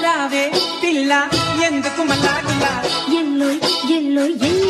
நிலாவே பில்லா எந்த குமல்லா குல்லா எல்லோய் எல்லோய் எல்லோய்